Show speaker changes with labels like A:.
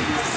A: Yes.